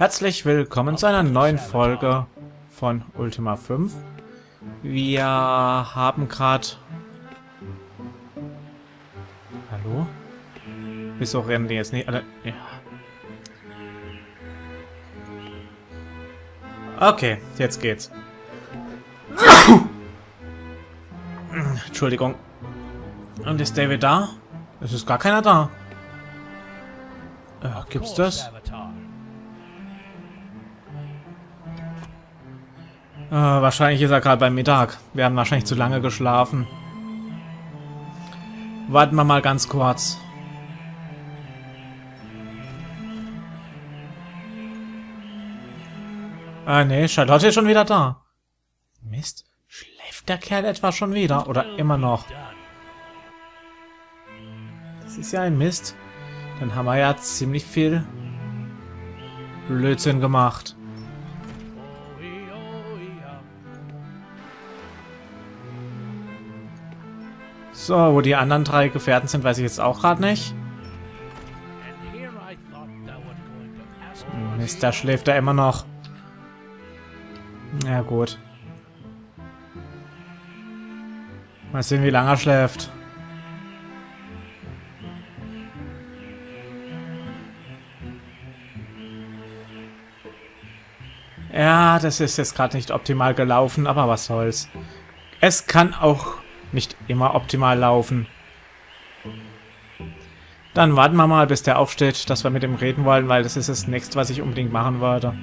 Herzlich willkommen zu einer neuen Folge von Ultima 5. Wir haben gerade... Hallo? Wieso rennen die jetzt nicht alle... Ja. Okay, jetzt geht's. Entschuldigung. Und ist David da? Es ist gar keiner da. Äh, gibt's das? Äh, wahrscheinlich ist er gerade beim Mittag. Wir haben wahrscheinlich zu lange geschlafen. Warten wir mal ganz kurz. Ah, nee, Charlotte ist schon wieder da. Mist. Schläft der Kerl etwa schon wieder? Oder immer noch? Das ist ja ein Mist. Dann haben wir ja ziemlich viel Blödsinn gemacht. So, wo die anderen drei Gefährten sind, weiß ich jetzt auch gerade nicht. Mist, da schläft er immer noch. Ja, gut. Mal sehen, wie lange er schläft. Ja, das ist jetzt gerade nicht optimal gelaufen, aber was soll's. Es kann auch immer optimal laufen. Dann warten wir mal, bis der aufsteht, dass wir mit ihm reden wollen, weil das ist das nächste, was ich unbedingt machen würde.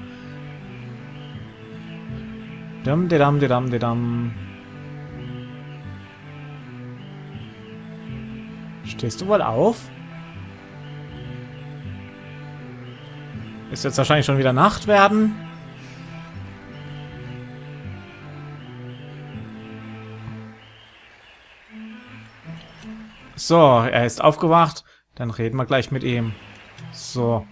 Dum, de dum, de dum, de dum. Stehst du wohl auf? Ist jetzt wahrscheinlich schon wieder Nacht werden. So, er ist aufgewacht. Dann reden wir gleich mit ihm. So.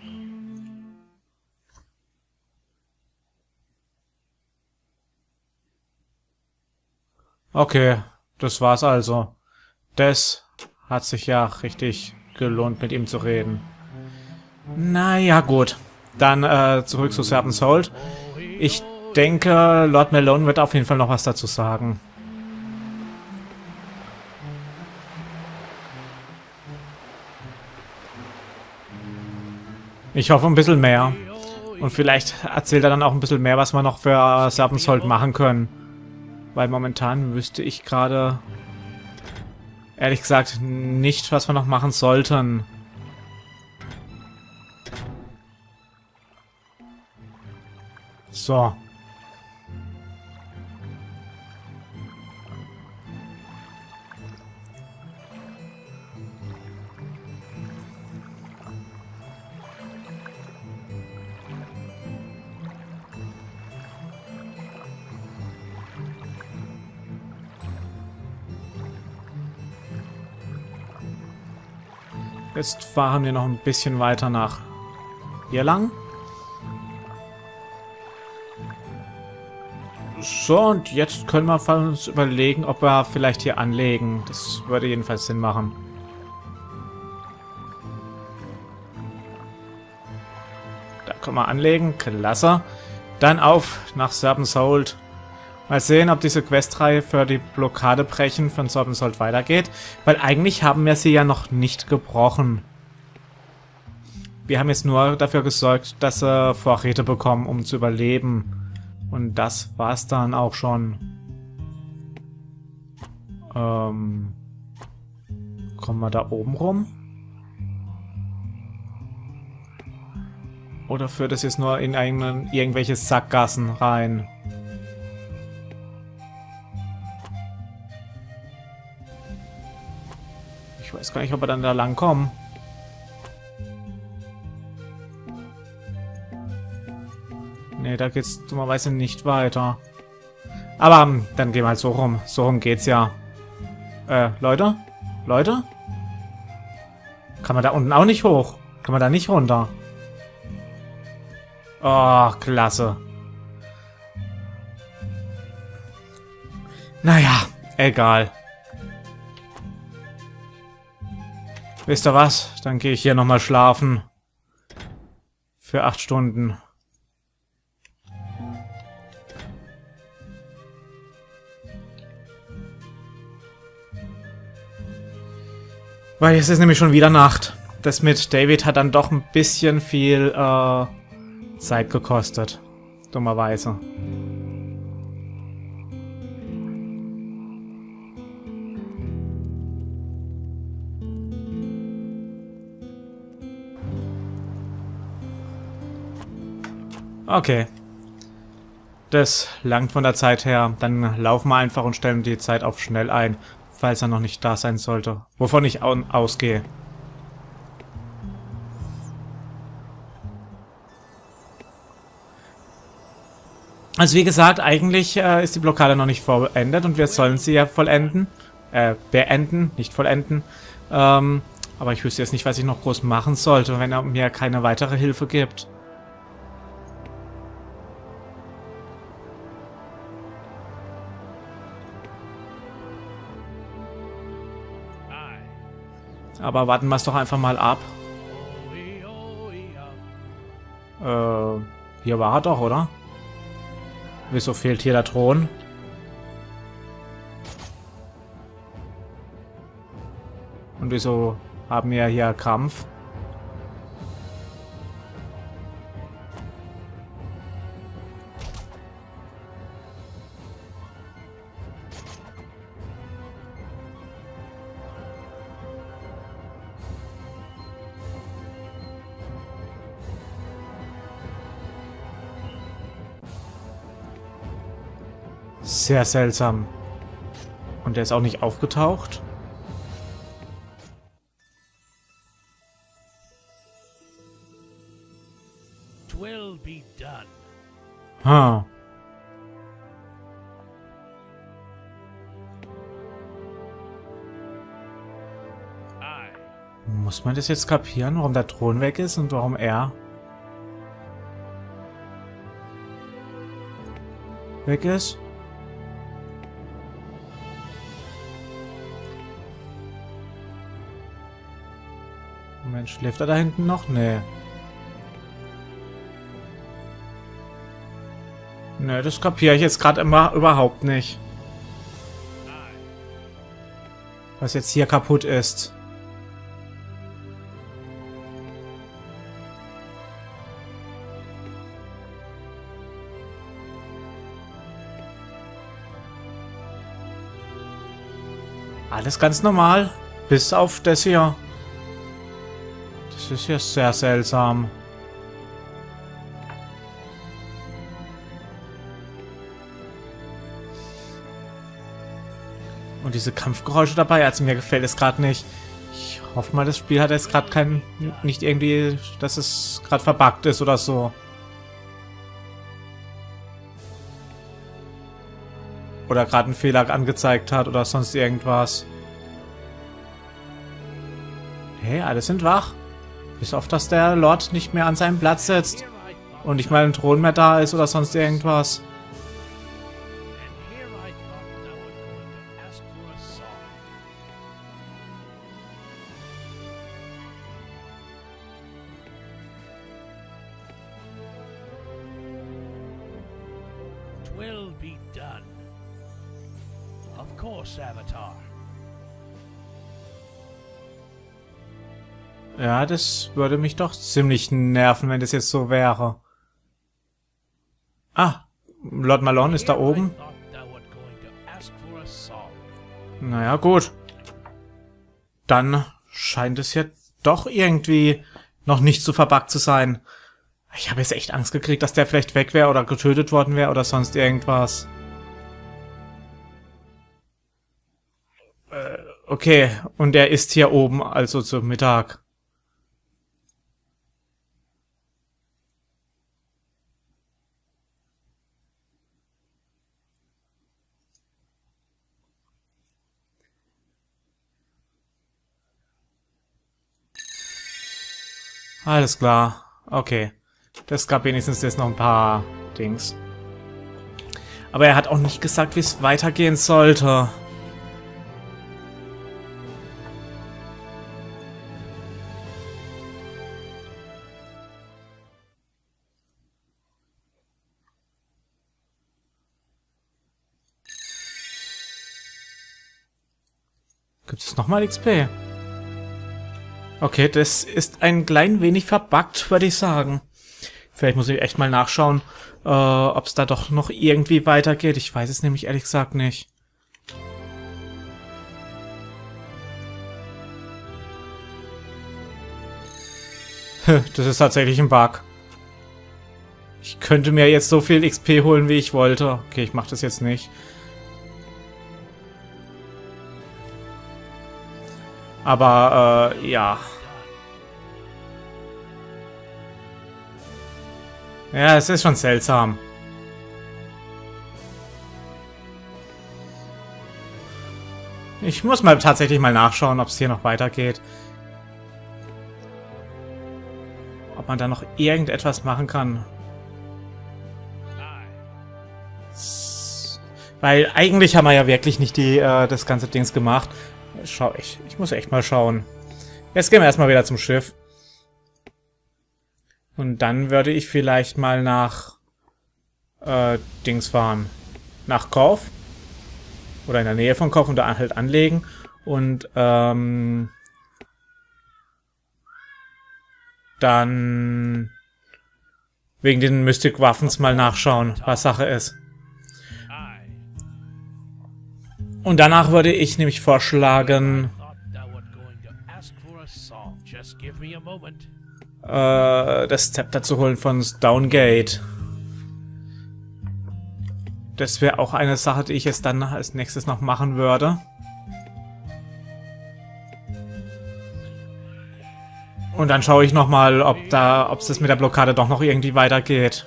Okay, das war's also. Das hat sich ja richtig gelohnt, mit ihm zu reden. Naja, gut. Dann äh, zurück zu Serpent's Hold. Ich denke, Lord Malone wird auf jeden Fall noch was dazu sagen. Ich hoffe ein bisschen mehr. Und vielleicht erzählt er dann auch ein bisschen mehr, was wir noch für Serpensold machen können. Weil momentan wüsste ich gerade, ehrlich gesagt, nicht, was wir noch machen sollten. So. Jetzt fahren wir noch ein bisschen weiter nach hier lang. So, und jetzt können wir uns überlegen, ob wir vielleicht hier anlegen. Das würde jedenfalls Sinn machen. Da können wir anlegen. Klasse. Dann auf nach Serpenshold. Mal sehen, ob diese Questreihe für die Blockade brechen von Sorbensold weitergeht. Weil eigentlich haben wir sie ja noch nicht gebrochen. Wir haben jetzt nur dafür gesorgt, dass sie Vorräte bekommen, um zu überleben. Und das war's dann auch schon. Ähm, kommen wir da oben rum? Oder führt es jetzt nur in einen, irgendwelche Sackgassen rein? Weiß gar nicht, ob wir dann da lang kommen. Ne, da geht's dummerweise nicht weiter. Aber um, dann gehen wir halt so rum. So rum geht's ja. Äh, Leute? Leute? Kann man da unten auch nicht hoch? Kann man da nicht runter? Oh, klasse. Naja, egal. Wisst ihr was? Dann gehe ich hier nochmal schlafen. Für acht Stunden. Weil es ist nämlich schon wieder Nacht. Das mit David hat dann doch ein bisschen viel äh, Zeit gekostet. Dummerweise. Okay. Das langt von der Zeit her. Dann laufen wir einfach und stellen die Zeit auf schnell ein, falls er noch nicht da sein sollte. Wovon ich ausgehe. Also wie gesagt, eigentlich äh, ist die Blockade noch nicht vollendet und wir sollen sie ja vollenden. Äh, beenden, nicht vollenden. Ähm, aber ich wüsste jetzt nicht, was ich noch groß machen sollte, wenn er mir keine weitere Hilfe gibt. Aber warten wir es doch einfach mal ab. Äh, hier war er doch, oder? Wieso fehlt hier der Thron? Und wieso haben wir hier Kampf? Sehr seltsam. Und der ist auch nicht aufgetaucht? Aye. Muss man das jetzt kapieren, warum der Thron weg ist und warum er weg ist? Moment, schläft er da hinten noch? Nee. Nee, das kapiere ich jetzt gerade immer überhaupt nicht. Was jetzt hier kaputt ist. Alles ganz normal. Bis auf das hier. Das ist ja sehr seltsam. Und diese Kampfgeräusche dabei, also mir gefällt es gerade nicht. Ich hoffe mal, das Spiel hat jetzt gerade kein... Nicht irgendwie, dass es gerade verbuggt ist oder so. Oder gerade einen Fehler angezeigt hat oder sonst irgendwas. Hey, alle sind wach. Bis auf, dass der Lord nicht mehr an seinem Platz sitzt. Und nicht mal ein Thron mehr da ist oder sonst irgendwas. Twill be done. Of course, Avatar. Ja, das würde mich doch ziemlich nerven, wenn das jetzt so wäre. Ah, Lord Malone ist da oben. Naja, gut. Dann scheint es ja doch irgendwie noch nicht so verbuggt zu sein. Ich habe jetzt echt Angst gekriegt, dass der vielleicht weg wäre oder getötet worden wäre oder sonst irgendwas. Äh, okay, und er ist hier oben, also zu Mittag. Alles klar. Okay. Das gab wenigstens jetzt noch ein paar Dings. Aber er hat auch nicht gesagt, wie es weitergehen sollte. Gibt es nochmal XP? Okay, das ist ein klein wenig verbuggt, würde ich sagen. Vielleicht muss ich echt mal nachschauen, äh, ob es da doch noch irgendwie weitergeht. Ich weiß es nämlich ehrlich gesagt nicht. Das ist tatsächlich ein Bug. Ich könnte mir jetzt so viel XP holen, wie ich wollte. Okay, ich mache das jetzt nicht. Aber, äh, ja. Ja, es ist schon seltsam. Ich muss mal tatsächlich mal nachschauen, ob es hier noch weitergeht. Ob man da noch irgendetwas machen kann. Weil eigentlich haben wir ja wirklich nicht die, äh, das ganze Dings gemacht. Schau, ich, ich muss echt mal schauen. Jetzt gehen wir erstmal wieder zum Schiff. Und dann würde ich vielleicht mal nach äh, Dings fahren. Nach Korf. Oder in der Nähe von Korf und da halt anlegen. Und ähm, dann wegen den Mystic Waffens mal nachschauen, was Sache ist. Und danach würde ich nämlich vorschlagen, äh, das Zepter zu holen von Downgate. Das wäre auch eine Sache, die ich jetzt dann als nächstes noch machen würde. Und dann schaue ich nochmal, ob da, ob es mit der Blockade doch noch irgendwie weitergeht.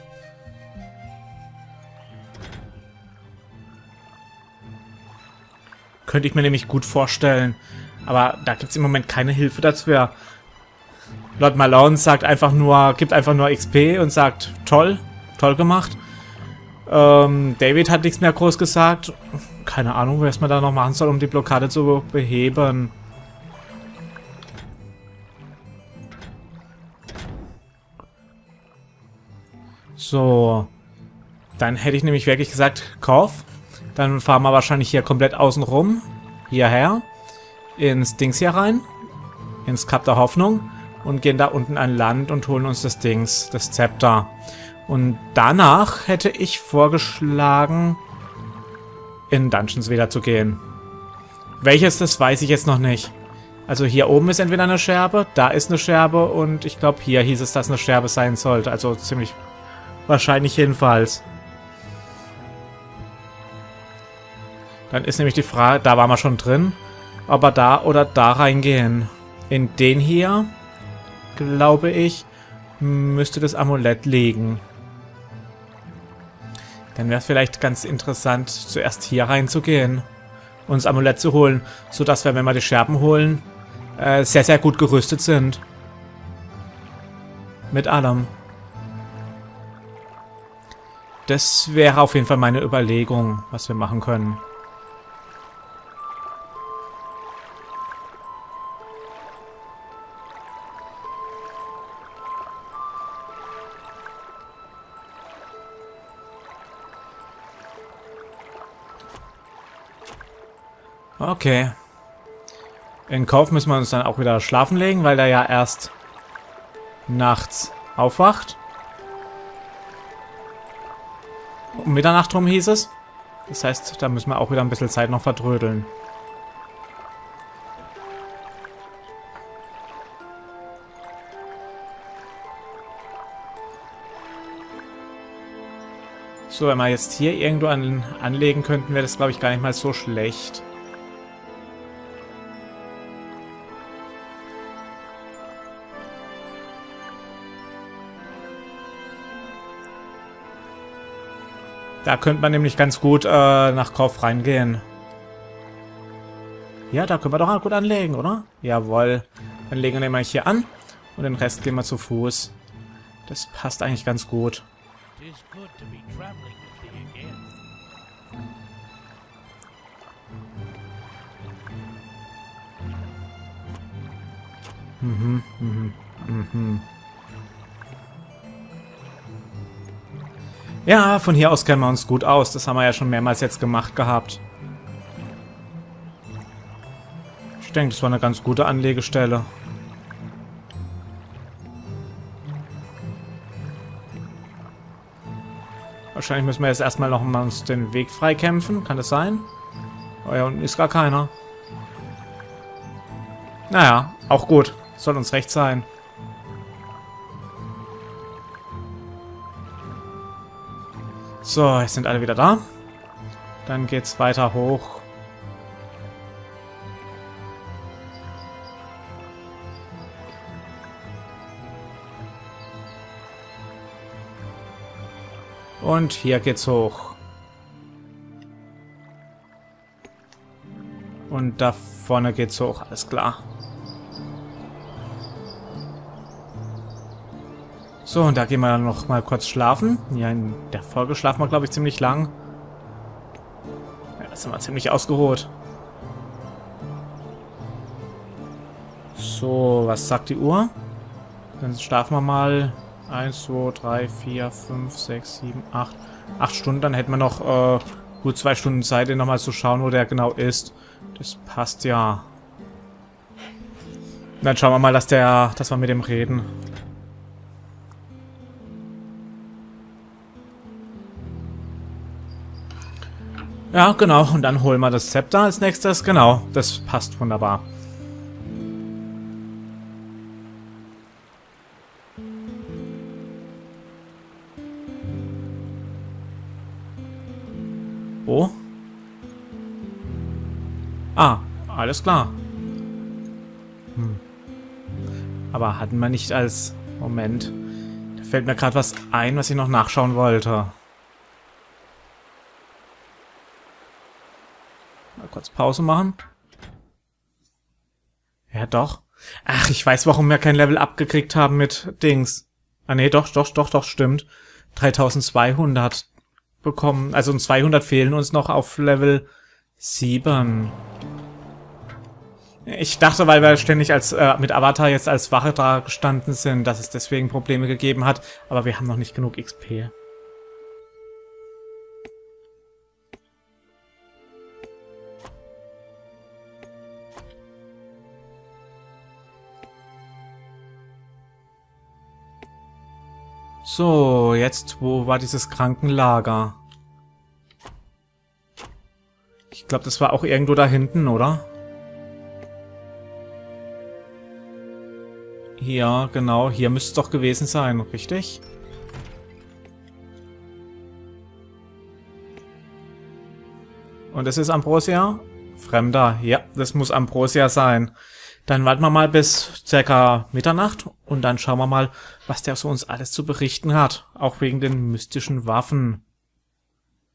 Könnte ich mir nämlich gut vorstellen. Aber da gibt es im Moment keine Hilfe dazu. Lord Malone sagt einfach nur, gibt einfach nur XP und sagt, toll, toll gemacht. Ähm, David hat nichts mehr groß gesagt. Keine Ahnung, was man da noch machen soll, um die Blockade zu beheben. So. Dann hätte ich nämlich wirklich gesagt, Kauf. Dann fahren wir wahrscheinlich hier komplett außen rum. Hierher. Ins Dings hier rein. Ins Kap der Hoffnung. Und gehen da unten an Land und holen uns das Dings, das Zepter. Und danach hätte ich vorgeschlagen, in Dungeons wieder zu gehen. Welches, das weiß ich jetzt noch nicht. Also hier oben ist entweder eine Scherbe, da ist eine Scherbe und ich glaube hier hieß es, dass eine Scherbe sein sollte. Also ziemlich wahrscheinlich jedenfalls. Dann ist nämlich die Frage, da waren wir schon drin, ob wir da oder da reingehen. In den hier, glaube ich, müsste das Amulett liegen. Dann wäre es vielleicht ganz interessant, zuerst hier reinzugehen und das Amulett zu holen, sodass wir, wenn wir die Scherben holen, äh, sehr, sehr gut gerüstet sind. Mit allem. Das wäre auf jeden Fall meine Überlegung, was wir machen können. Okay. In Kauf müssen wir uns dann auch wieder schlafen legen, weil der ja erst nachts aufwacht. Um Mitternacht rum hieß es. Das heißt, da müssen wir auch wieder ein bisschen Zeit noch verdrödeln. So, wenn wir jetzt hier irgendwo an, anlegen könnten, wäre das, glaube ich, gar nicht mal so schlecht. Da könnte man nämlich ganz gut äh, nach Kauf reingehen. Ja, da können wir doch gut anlegen, oder? Jawohl. Dann legen wir nämlich hier an und den Rest gehen wir zu Fuß. Das passt eigentlich ganz gut. Mhm, mhm, mhm. Ja, von hier aus kennen wir uns gut aus. Das haben wir ja schon mehrmals jetzt gemacht gehabt. Ich denke, das war eine ganz gute Anlegestelle. Wahrscheinlich müssen wir jetzt erstmal noch mal uns den Weg freikämpfen. Kann das sein? Oh ja, unten ist gar keiner. Naja, auch gut. Soll uns recht sein. So, jetzt sind alle wieder da. Dann geht's weiter hoch. Und hier geht's hoch. Und da vorne geht's hoch, alles klar. So, und da gehen wir noch mal kurz schlafen. Ja, in der Folge schlafen wir, glaube ich, ziemlich lang. Ja, das sind wir ziemlich ausgeruht. So, was sagt die Uhr? Dann schlafen wir mal 1, 2, 3, 4, 5, 6, 7, 8. 8 Stunden, dann hätten wir noch äh, gut zwei Stunden Zeit, den nochmal zu schauen, wo der genau ist. Das passt ja. Dann schauen wir mal, dass der, dass wir mit dem reden. Ja, genau. Und dann holen wir das Zepter als nächstes. Genau, das passt wunderbar. Wo? Ah, alles klar. Hm. Aber hatten wir nicht als... Moment. Da fällt mir gerade was ein, was ich noch nachschauen wollte. Mal kurz Pause machen. Ja, doch. Ach, ich weiß, warum wir kein Level abgekriegt haben mit Dings. Ah, nee, doch, doch, doch, doch, stimmt. 3200 bekommen. Also 200 fehlen uns noch auf Level 7. Ich dachte, weil wir ständig als äh, mit Avatar jetzt als Wache da gestanden sind, dass es deswegen Probleme gegeben hat. Aber wir haben noch nicht genug XP. So, jetzt, wo war dieses Krankenlager? Ich glaube, das war auch irgendwo da hinten, oder? Hier, genau, hier müsste es doch gewesen sein, richtig? Und es ist Ambrosia? Fremder, ja, das muss Ambrosia sein. Dann warten wir mal bis circa Mitternacht und dann schauen wir mal, was der so uns alles zu berichten hat. Auch wegen den mystischen Waffen.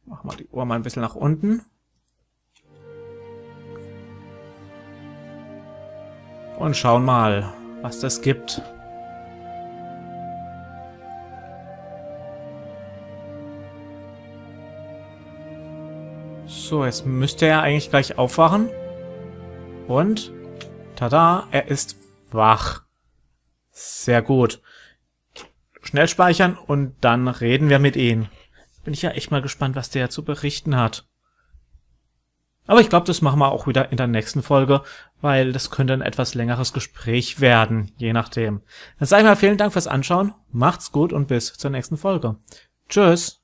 Machen wir die Uhr mal ein bisschen nach unten. Und schauen mal, was das gibt. So, jetzt müsste er eigentlich gleich aufwachen. Und Tada, er ist wach. Sehr gut. Schnell speichern und dann reden wir mit ihm. Bin ich ja echt mal gespannt, was der zu berichten hat. Aber ich glaube, das machen wir auch wieder in der nächsten Folge, weil das könnte ein etwas längeres Gespräch werden, je nachdem. Dann sage ich mal vielen Dank fürs Anschauen, macht's gut und bis zur nächsten Folge. Tschüss!